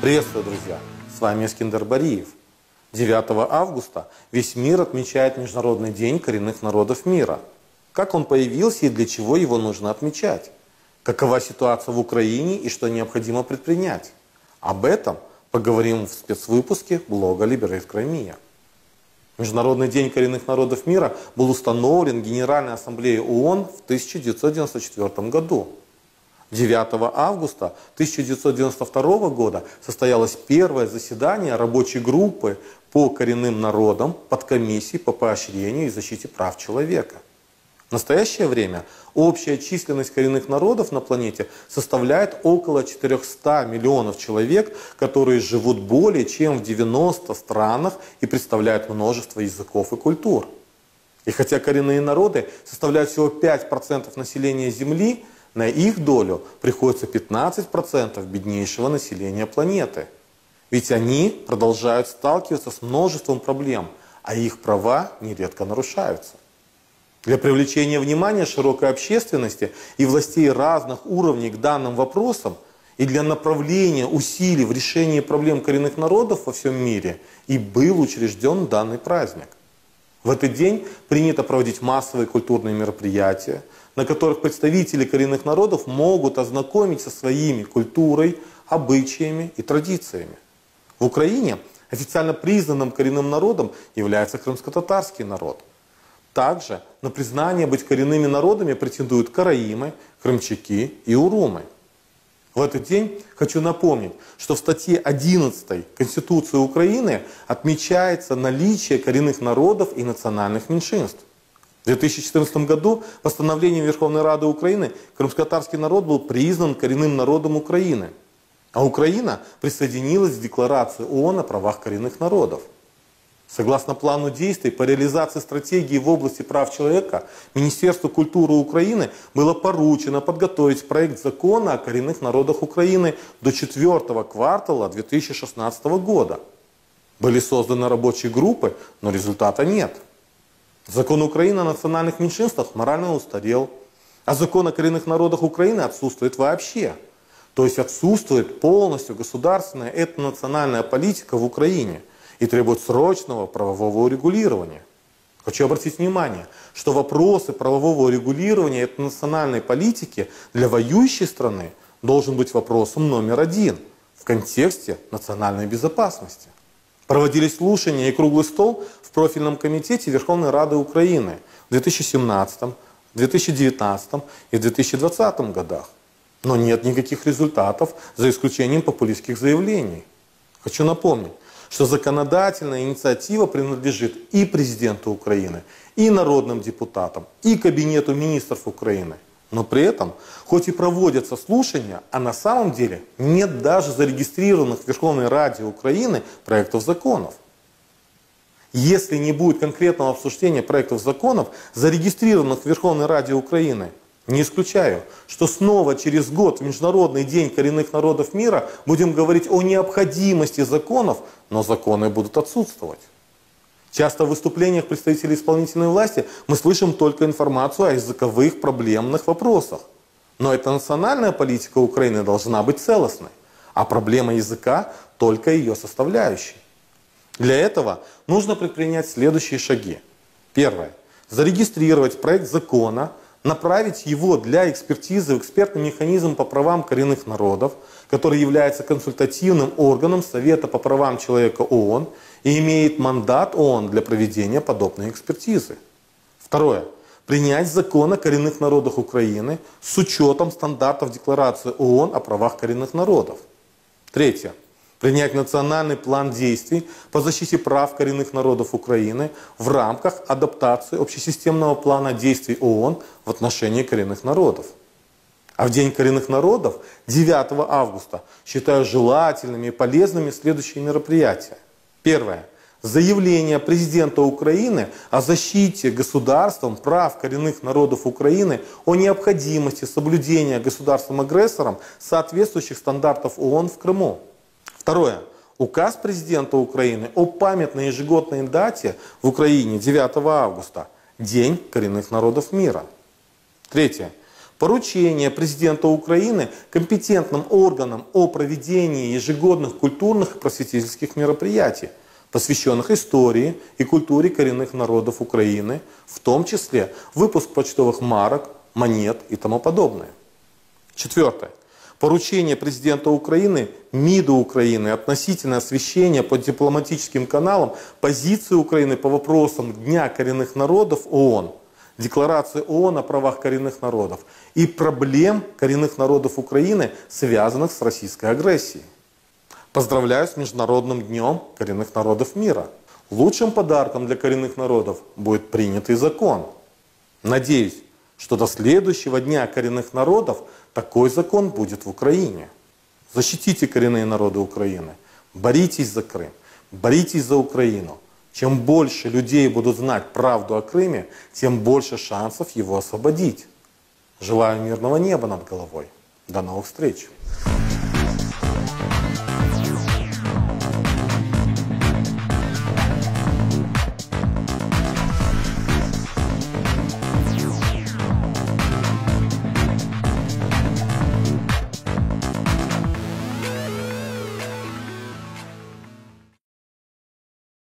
Приветствую, друзья! С вами Эскиндер Бариев. 9 августа весь мир отмечает Международный день коренных народов мира. Как он появился и для чего его нужно отмечать? Какова ситуация в Украине и что необходимо предпринять? Об этом поговорим в спецвыпуске блога Liberate Crimea. Международный день коренных народов мира был установлен Генеральной Ассамблеей ООН в 1994 году. 9 августа 1992 года состоялось первое заседание рабочей группы по коренным народам под комиссией по поощрению и защите прав человека. В настоящее время общая численность коренных народов на планете составляет около 400 миллионов человек, которые живут более чем в 90 странах и представляют множество языков и культур. И хотя коренные народы составляют всего 5% населения Земли, на их долю приходится 15% беднейшего населения планеты. Ведь они продолжают сталкиваться с множеством проблем, а их права нередко нарушаются. Для привлечения внимания широкой общественности и властей разных уровней к данным вопросам и для направления усилий в решении проблем коренных народов во всем мире и был учрежден данный праздник. В этот день принято проводить массовые культурные мероприятия, на которых представители коренных народов могут ознакомиться со своими культурой, обычаями и традициями. В Украине официально признанным коренным народом является крымско-татарский народ. Также на признание быть коренными народами претендуют караимы, крымчаки и урумы. В этот день хочу напомнить, что в статье 11 Конституции Украины отмечается наличие коренных народов и национальных меньшинств. В 2014 году постановлением Верховной Рады Украины крымско-татарский народ был признан коренным народом Украины. А Украина присоединилась к Декларации ООН о правах коренных народов. Согласно плану действий по реализации стратегии в области прав человека, Министерству культуры Украины было поручено подготовить проект закона о коренных народах Украины до четвертого квартала 2016 года. Были созданы рабочие группы, но результата нет. Закон Украины о национальных меньшинствах морально устарел, а закон о коренных народах Украины отсутствует вообще. То есть отсутствует полностью государственная этнонациональная политика в Украине и требует срочного правового урегулирования. Хочу обратить внимание, что вопросы правового урегулирования этнонациональной политики для воюющей страны должен быть вопросом номер один в контексте национальной безопасности. Проводились слушания и круглый стол в профильном комитете Верховной Рады Украины в 2017, 2019 и 2020 годах. Но нет никаких результатов, за исключением популистских заявлений. Хочу напомнить, что законодательная инициатива принадлежит и президенту Украины, и народным депутатам, и кабинету министров Украины – но при этом, хоть и проводятся слушания, а на самом деле нет даже зарегистрированных в Верховной Раде Украины проектов законов. Если не будет конкретного обсуждения проектов законов, зарегистрированных в Верховной Раде Украины, не исключаю, что снова через год в Международный день коренных народов мира будем говорить о необходимости законов, но законы будут отсутствовать. Часто в выступлениях представителей исполнительной власти мы слышим только информацию о языковых проблемных вопросах. Но эта национальная политика Украины должна быть целостной, а проблема языка только ее составляющей. Для этого нужно предпринять следующие шаги. Первое. Зарегистрировать проект закона, направить его для экспертизы в экспертный механизм по правам коренных народов, который является консультативным органом Совета по правам человека ООН и имеет мандат ООН для проведения подобной экспертизы. Второе. Принять закон о коренных народах Украины с учетом стандартов Декларации ООН о правах коренных народов. Третье. Принять национальный план действий по защите прав коренных народов Украины в рамках адаптации общесистемного плана действий ООН в отношении коренных народов. А в День коренных народов, 9 августа, считаю желательными и полезными следующие мероприятия – Первое. Заявление президента Украины о защите государством прав коренных народов Украины о необходимости соблюдения государством-агрессором соответствующих стандартов ООН в Крыму. Второе. Указ президента Украины о памятной ежегодной дате в Украине 9 августа – День коренных народов мира. Третье Поручение президента Украины компетентным органам о проведении ежегодных культурных и просветительских мероприятий, посвященных истории и культуре коренных народов Украины, в том числе выпуск почтовых марок, монет и тому подобное. Четвертое. Поручение президента Украины МИДу Украины относительно освещения по дипломатическим каналам позиции Украины по вопросам Дня коренных народов ООН – Декларации ООН о правах коренных народов и проблем коренных народов Украины, связанных с российской агрессией. Поздравляю с Международным днем коренных народов мира. Лучшим подарком для коренных народов будет принятый закон. Надеюсь, что до следующего дня коренных народов такой закон будет в Украине. Защитите коренные народы Украины. Боритесь за Крым. Боритесь за Украину. Чем больше людей будут знать правду о Крыме, тем больше шансов его освободить. Желаю мирного неба над головой. До новых встреч!